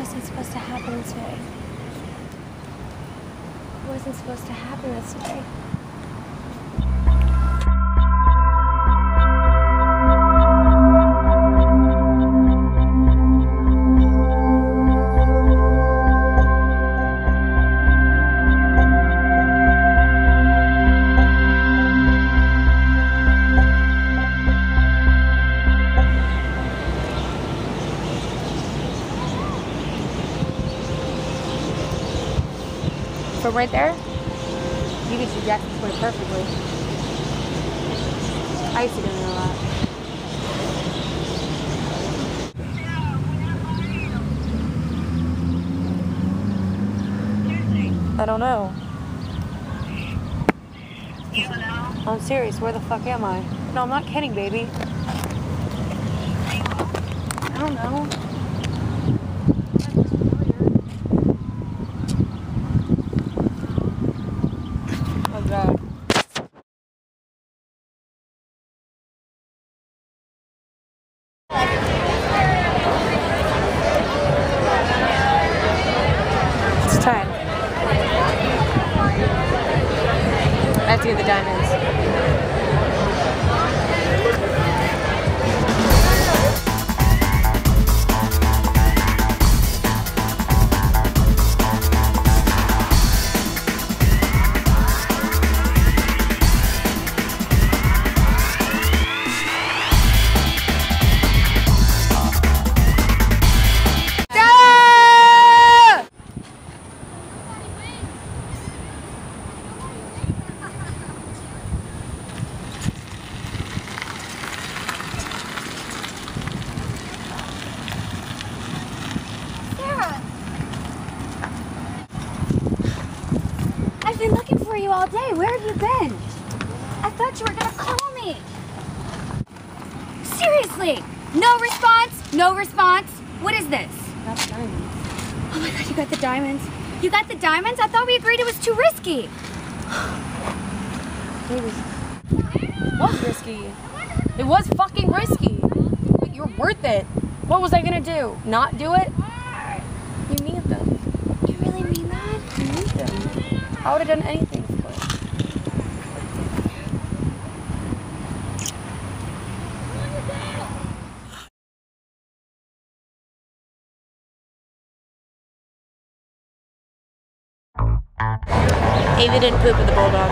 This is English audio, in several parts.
wasn't supposed to happen this way. It wasn't supposed to happen this way. From right there, you can see Jackson's Point perfectly. I used to go there a lot. I don't know. I'm serious. Where the fuck am I? No, I'm not kidding, baby. I don't know. To the diamonds. All day. Where have you been? I thought you were gonna call me. Seriously! No response? No response? What is this? That's diamonds. Oh my god, you got the diamonds. You got the diamonds? I thought we agreed it was too risky. It was, was risky. It was fucking risky. But you're worth it. What was I gonna do? Not do it? You need them. You really mean that? You need them. I would have done anything Ava didn't poop with the bulldog.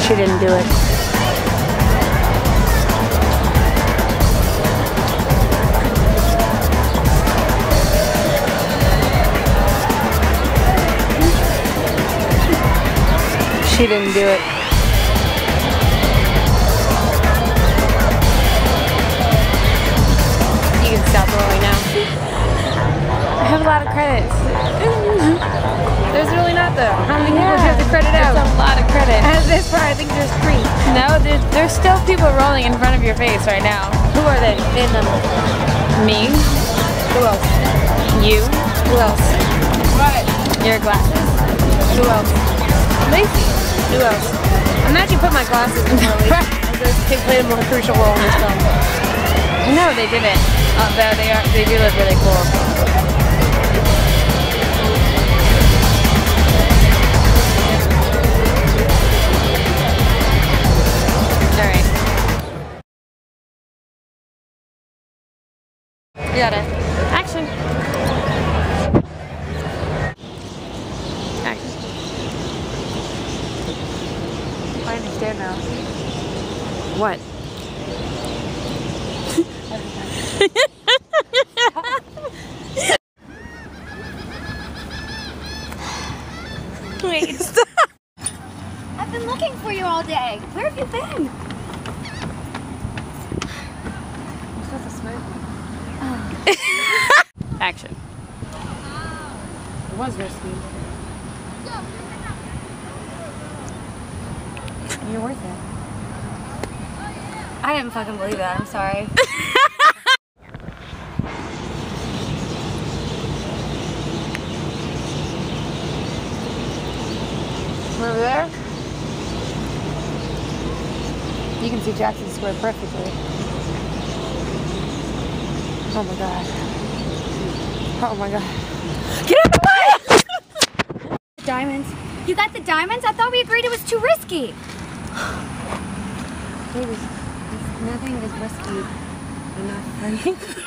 She didn't do it. She didn't do it. Credits. There's really not though. How many people do you have to credit out? That's a lot of credit. As this far, I think there's three. No, there's, there's still people rolling in front of your face right now. Who are they? In them. Me, Who else? you, Who else? what? Your glasses, Who else? Lacey. Who else? I'm actually put my glasses in early. As this they played a more crucial role in this film. No, they didn't. Uh, Although they are, they do look really cool. You got it. Action. Action. I understand now. What? Wait. I've been looking for you all day. Where have you been? Action. It was risky. You're worth it. I didn't fucking believe that. I'm sorry. Over there? You can see Jackson Square perfectly. Oh my god. Oh my god. Get out of the way! Diamonds. You got the diamonds? I thought we agreed it was too risky. It was, nothing is risky enough for me.